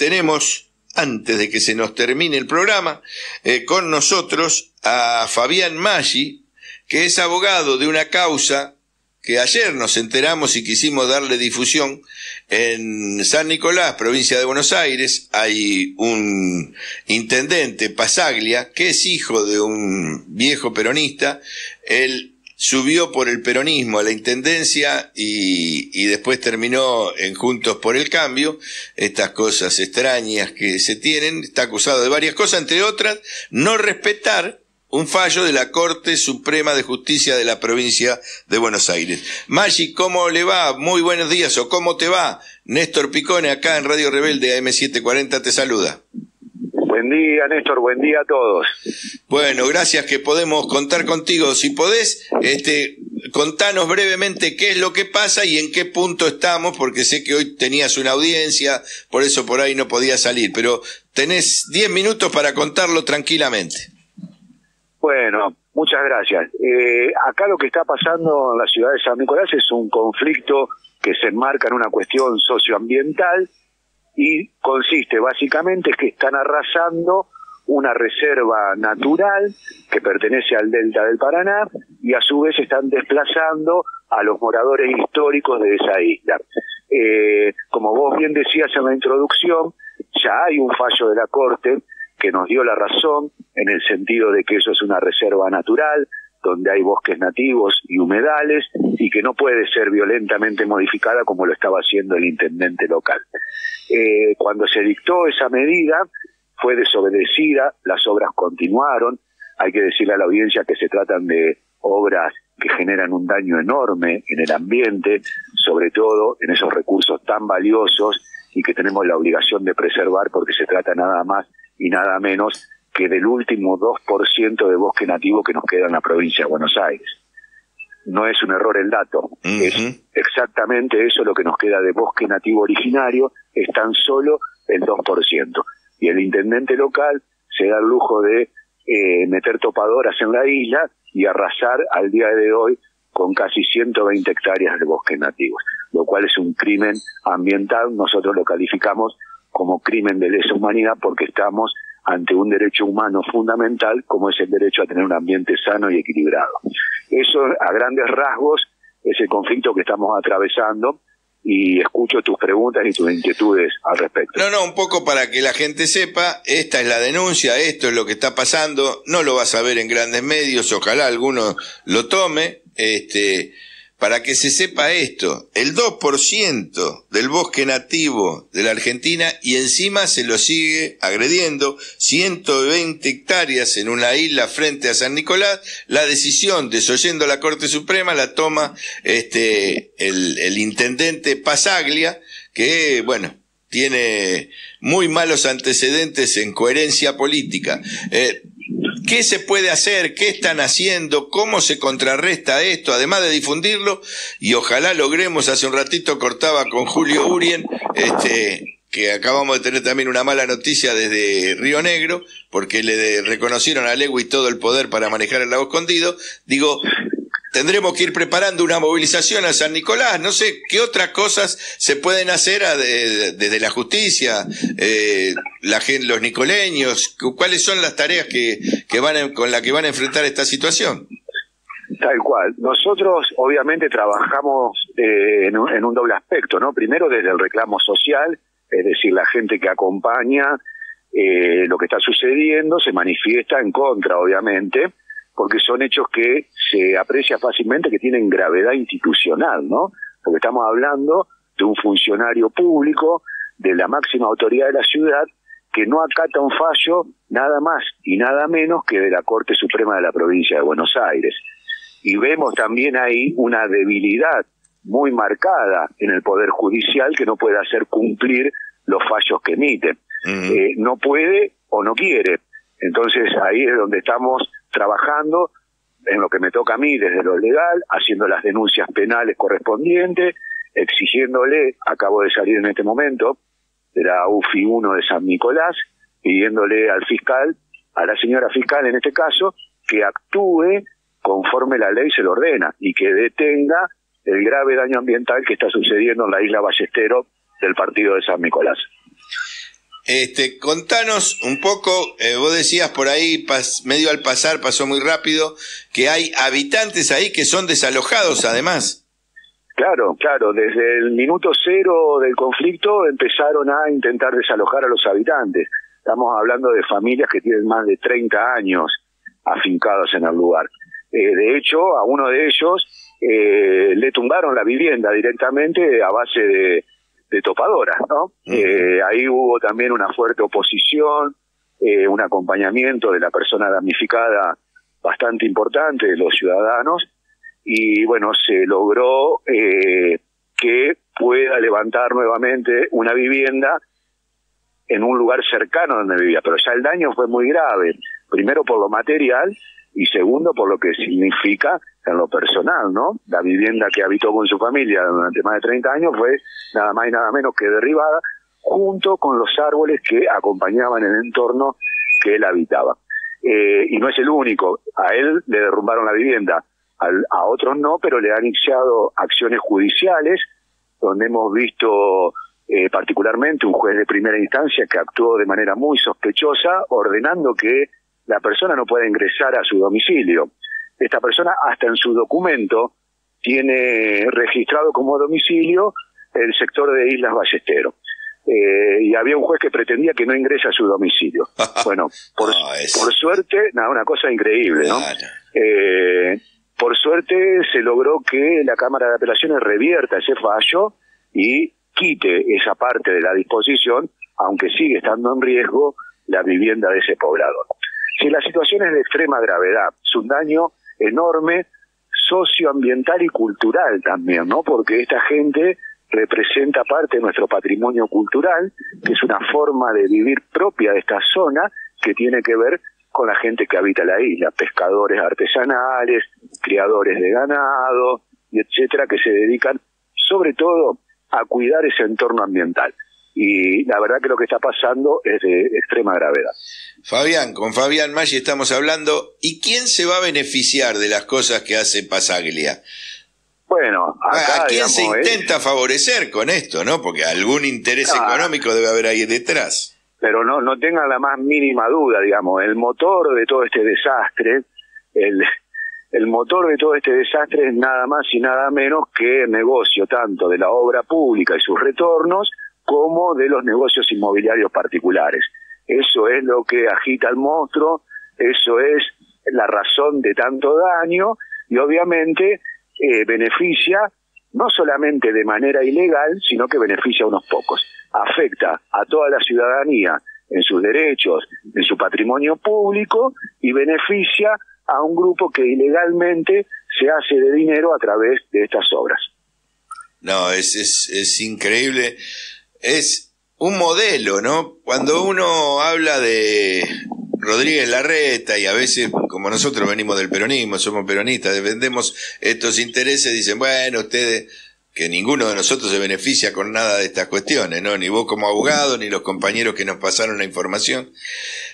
tenemos, antes de que se nos termine el programa, eh, con nosotros a Fabián Maggi, que es abogado de una causa que ayer nos enteramos y quisimos darle difusión, en San Nicolás, provincia de Buenos Aires, hay un intendente, Pasaglia, que es hijo de un viejo peronista. Él subió por el peronismo a la intendencia y, y, después terminó en Juntos por el Cambio, estas cosas extrañas que se tienen, está acusado de varias cosas, entre otras, no respetar un fallo de la Corte Suprema de Justicia de la provincia de Buenos Aires. Maggi, ¿cómo le va? Muy buenos días, o ¿cómo te va? Néstor Picone, acá en Radio Rebelde AM740, te saluda. Buen día, Néstor, buen día a todos. Bueno, gracias que podemos contar contigo. Si podés, este, contanos brevemente qué es lo que pasa y en qué punto estamos, porque sé que hoy tenías una audiencia, por eso por ahí no podía salir, pero tenés 10 minutos para contarlo tranquilamente. Bueno, muchas gracias. Eh, acá lo que está pasando en la ciudad de San Nicolás es un conflicto que se enmarca en una cuestión socioambiental y consiste básicamente en que están arrasando una reserva natural que pertenece al delta del Paraná y a su vez están desplazando a los moradores históricos de esa isla. Eh, como vos bien decías en la introducción, ya hay un fallo de la Corte que nos dio la razón en el sentido de que eso es una reserva natural, donde hay bosques nativos y humedales y que no puede ser violentamente modificada como lo estaba haciendo el intendente local. Eh, cuando se dictó esa medida fue desobedecida, las obras continuaron, hay que decirle a la audiencia que se tratan de obras que generan un daño enorme en el ambiente, sobre todo en esos recursos tan valiosos y que tenemos la obligación de preservar porque se trata nada más y nada menos que del último 2% de bosque nativo que nos queda en la provincia de Buenos Aires. No es un error el dato, es exactamente eso lo que nos queda de bosque nativo originario, es tan solo el 2%. Y el intendente local se da el lujo de eh, meter topadoras en la isla y arrasar al día de hoy con casi 120 hectáreas de bosques nativos, lo cual es un crimen ambiental, nosotros lo calificamos como crimen de lesa humanidad porque estamos ante un derecho humano fundamental como es el derecho a tener un ambiente sano y equilibrado. Eso a grandes rasgos es el conflicto que estamos atravesando y escucho tus preguntas y tus inquietudes al respecto. No, no, un poco para que la gente sepa, esta es la denuncia, esto es lo que está pasando, no lo vas a ver en grandes medios, ojalá alguno lo tome, este, para que se sepa esto, el 2% del bosque nativo de la Argentina y encima se lo sigue agrediendo 120 hectáreas en una isla frente a San Nicolás, la decisión, desoyendo la Corte Suprema, la toma este, el, el intendente Pasaglia, que, bueno, tiene muy malos antecedentes en coherencia política. Eh, ¿Qué se puede hacer? ¿Qué están haciendo? ¿Cómo se contrarresta esto? Además de difundirlo, y ojalá logremos, hace un ratito cortaba con Julio Urien, este, que acabamos de tener también una mala noticia desde Río Negro, porque le reconocieron a Lewy todo el poder para manejar el lago escondido. Digo, tendremos que ir preparando una movilización a San Nicolás. No sé qué otras cosas se pueden hacer desde la justicia, eh, la los nicoleños. ¿Cuáles son las tareas que, van con las que van a enfrentar esta situación? Tal cual. Nosotros obviamente trabajamos eh, en, un, en, un, doble aspecto, ¿no? Primero desde el reclamo social, es decir, la gente que acompaña eh, lo que está sucediendo se manifiesta en contra, obviamente, porque son hechos que se aprecia fácilmente que tienen gravedad institucional, ¿no? Porque estamos hablando de un funcionario público de la máxima autoridad de la ciudad que no acata un fallo nada más y nada menos que de la Corte Suprema de la provincia de Buenos Aires. Y vemos también ahí una debilidad muy marcada en el Poder Judicial que no puede hacer cumplir los fallos que emite. Eh, no puede o no quiere. Entonces ahí es donde estamos trabajando en lo que me toca a mí desde lo legal, haciendo las denuncias penales correspondientes, exigiéndole, acabo de salir en este momento, de la UFI 1 de San Nicolás, pidiéndole al fiscal, a la señora fiscal en este caso, que actúe conforme la ley se lo ordena y que detenga el grave daño ambiental que está sucediendo en la isla Ballestero del partido de San Nicolás. Este, contanos un poco, eh, vos decías por ahí, medio al pasar, pasó muy rápido, que hay habitantes ahí que son desalojados además. Claro, claro, desde el minuto cero del conflicto empezaron a intentar desalojar a los habitantes. Estamos hablando de familias que tienen más de 30 años afincados en el lugar. Eh, de hecho, a uno de ellos eh, le tumbaron la vivienda directamente a base de, de topadoras, ¿no? Eh, ahí hubo también una fuerte oposición, un acompañamiento de la persona damnificada bastante importante de los ciudadanos y bueno, se logró que pueda levantar nuevamente una vivienda en un lugar cercano donde vivía, pero ya el daño fue muy grave, primero por lo material y segundo por lo que significa en lo personal, ¿no? La vivienda que habitó con su familia durante más de 30 años fue nada más y nada menos que derribada junto con los árboles que acompañaban el entorno que él habitaba. Eh, y no es el único, a él le derrumbaron la vivienda, a otros no, pero le han iniciado acciones judiciales, donde hemos visto eh, particularmente un juez de primera instancia que actuó de manera muy sospechosa, ordenando que la persona no puede ingresar a su domicilio. Esta persona hasta en su documento tiene registrado como domicilio el sector de Islas Ballesteros. Eh, y había un juez que pretendía que no ingrese a su domicilio. Bueno, por, por suerte, nada, una cosa increíble, ¿no? Eh, por suerte se logró que la Cámara de Apelaciones revierta ese fallo y quite esa parte de la disposición, aunque sigue estando en riesgo la vivienda de ese poblador. Si la situación es de extrema gravedad, es un daño enorme socioambiental y cultural también, ¿no? Porque esta gente representa parte de nuestro patrimonio cultural, que es una forma de vivir propia de esta zona que tiene que ver con la gente que habita la isla, pescadores artesanales, criadores de ganado, etcétera, que se dedican sobre todo a cuidar ese entorno ambiental y la verdad que lo que está pasando es de extrema gravedad. Fabián, con Fabián Maggi estamos hablando, ¿y quién se va a beneficiar de las cosas que hace Pasaglia? Bueno, ¿a quién se intenta favorecer con esto, no? Porque algún interés ah. económico debe haber ahí detrás. Pero no, no tengan la más mínima duda, digamos, el motor de todo este desastre, el, el motor de todo este desastre es nada más y nada menos que el negocio tanto de la obra pública y sus retornos, como de los negocios inmobiliarios particulares. Eso es lo que agita al monstruo, eso es la razón de tanto daño y obviamente eh, beneficia no solamente de manera ilegal, sino que beneficia a unos pocos. Afecta a toda la ciudadanía en sus derechos, en su patrimonio público y beneficia a un grupo que ilegalmente se hace de dinero a través de estas obras. No, es, es, es increíble es un modelo, ¿no? Cuando uno habla de Rodríguez Larreta y a veces, como nosotros venimos del peronismo, somos peronistas, defendemos estos intereses, dicen, bueno, ustedes, que ninguno de nosotros se beneficia con nada de estas cuestiones, ¿no? Ni vos como abogado, ni los compañeros que nos pasaron la información.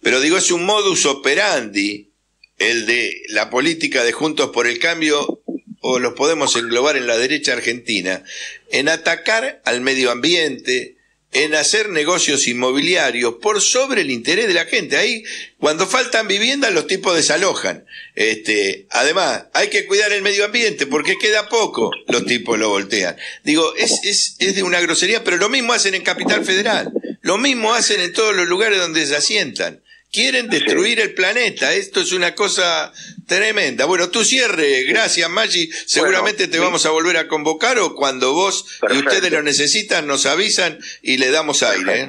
Pero digo, es un modus operandi el de la política de Juntos por el Cambio o los podemos englobar en la derecha argentina, en atacar al medio ambiente, en hacer negocios inmobiliarios por sobre el interés de la gente. Ahí, cuando faltan viviendas, los tipos desalojan. Este, además, hay que cuidar el medio ambiente porque queda poco, los tipos lo voltean. Digo, es, es, es de una grosería, pero lo mismo hacen en Capital Federal. Lo mismo hacen en todos los lugares donde se asientan. Quieren destruir el planeta. Esto es una cosa tremenda. Bueno, tu cierre. Gracias, Maggi. Seguramente te vamos a volver a convocar o cuando vos y ustedes lo necesitan nos avisan y le damos aire. ¿eh?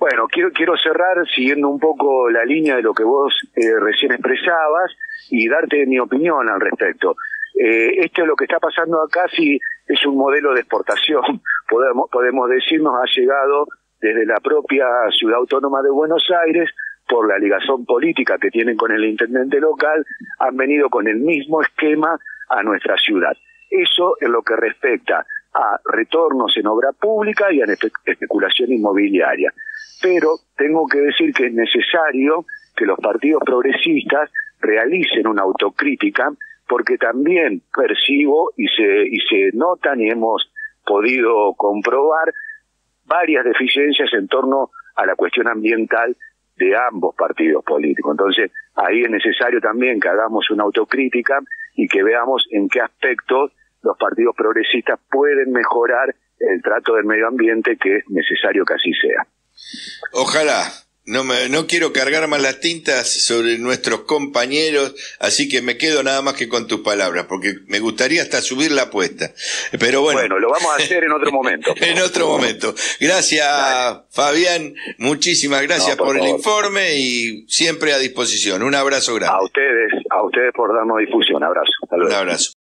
Bueno, quiero, quiero cerrar siguiendo un poco la línea de lo que vos eh, recién expresabas y darte mi opinión al respecto. Eh, esto es lo que está pasando acá, si es un modelo de exportación, podemos, podemos decir, nos ha llegado desde la propia ciudad autónoma de Buenos Aires por la ligación política que tienen con el intendente local, han venido con el mismo esquema a nuestra ciudad. Eso en lo que respecta a retornos en obra pública y a especulación inmobiliaria. Pero tengo que decir que es necesario que los partidos progresistas realicen una autocrítica porque también percibo y se, y se notan y hemos podido comprobar varias deficiencias en torno a la cuestión ambiental de ambos partidos políticos. Entonces, ahí es necesario también que hagamos una autocrítica y que veamos en qué aspectos los partidos progresistas pueden mejorar el trato del medio ambiente, que es necesario que así sea. Ojalá, no, me, no quiero cargar más las tintas sobre nuestros compañeros, así que me quedo nada más que con tus palabras, porque me gustaría hasta subir la apuesta. Pero bueno. Bueno, lo vamos a hacer en otro momento. en otro momento. Gracias, Fabián. Muchísimas gracias por, el informe y siempre a disposición. Un abrazo grande. A ustedes, a ustedes por darnos difusión. Abrazo. Un abrazo.